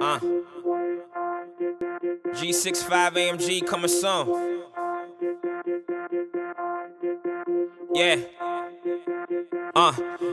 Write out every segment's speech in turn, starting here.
Uh. G65 AMG coming soon. Yeah. Uh,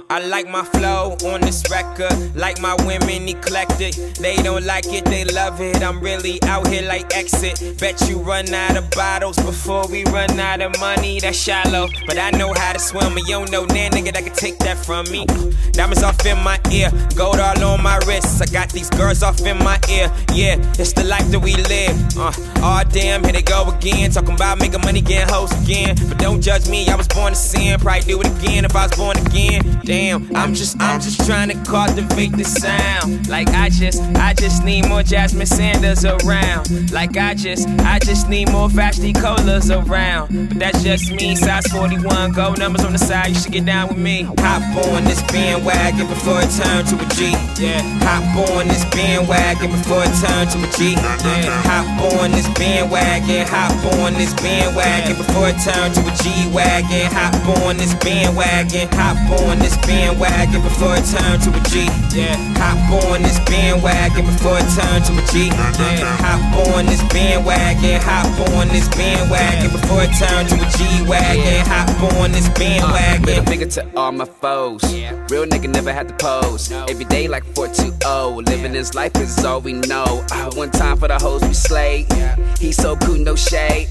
I like my flow on this record, like my women eclectic. They don't like it, they love it. I'm really out here like exit. Bet you run out of bottles before we run out of money. That's shallow, but I know how to swim. And you don't know that nigga that can take that from me. Diamonds off in my ear, gold all on my wrists. I got these girls off in my ear. Yeah, it's the life that we live. Uh, oh damn, here they go again. Talking about making money, getting hoes again. But don't judge me, I was born to sin. Probably do it again if I was born again. Damn, I'm just, I'm just trying to cultivate the sound. Like I just, I just need more Jasmine Sanders around. Like I just, I just need more Vashtie Kolas around. But that's just me, size 41, go numbers on the side. You should get down with me. Hop on this bandwagon before it turn to a G. Yeah, hop on this bandwagon before it turn to a G. Yeah, hop on this bandwagon, hop on this bandwagon before it turn to a G wagon. Hop on this bandwagon, hop on this bandwagon before it turn to a G. Yeah, hop on this bandwagon before it turn to a G. Yeah, hop on this bandwagon, hop on this bandwagon before it turn to a G wagon. Hop on this bandwagon. Middle finger to all my foes. Real nigga never had to pose. Every day like 420. Living this life is all we know. Uh, one time for the hoes we slayed. He so cool, no shade.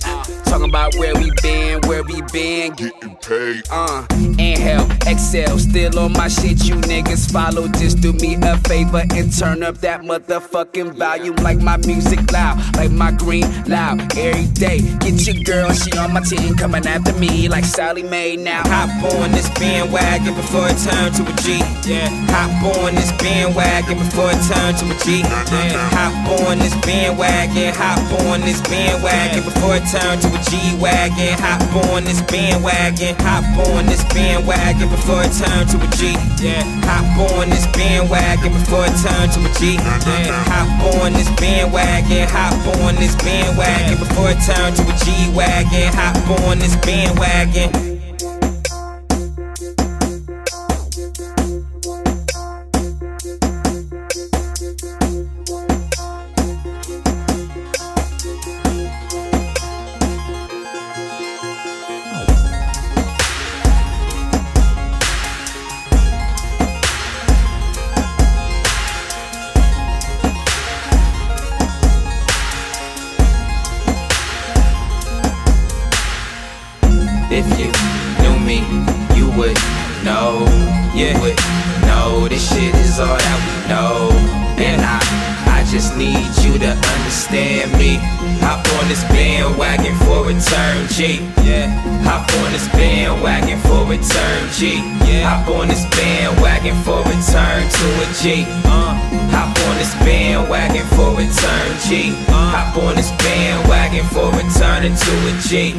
Talking about where we been, where we been. getting paid. Uh, inhale, exhale, still on my shit. You niggas follow. Just do me a favor and turn up that motherfucking volume like my music loud, like my green loud. Every day, get your girl, she on my team, coming after me like Sallie Mae now. Hop on this bandwagon before it turn to a G. Yeah. Hop on this bandwagon before it turn to a G. Yeah. Hop on this bandwagon. Hop on this bandwagon before it turn to a G wagon. Hop on this bandwagon. Hop on this bandwagon before it turn to a G. Yeah. Hop on this bandwagon before it turn to a G. Yeah. Hop on this bandwagon. Hop on this bandwagon before it turn to a G wagon. Hop on this bandwagon. If you knew me, you would know. You would know this shit is all that we know. And I, I just need you to understand me. Hop on this bandwagon for return G. Yeah. Hop on this bandwagon for return G. Yeah. Hop on this bandwagon for return to a G. Uh. Hop on this bandwagon for return G. Uh. Hop on this bandwagon for returning to a G.